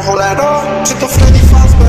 Rolando, tipo Freddy Fazbear?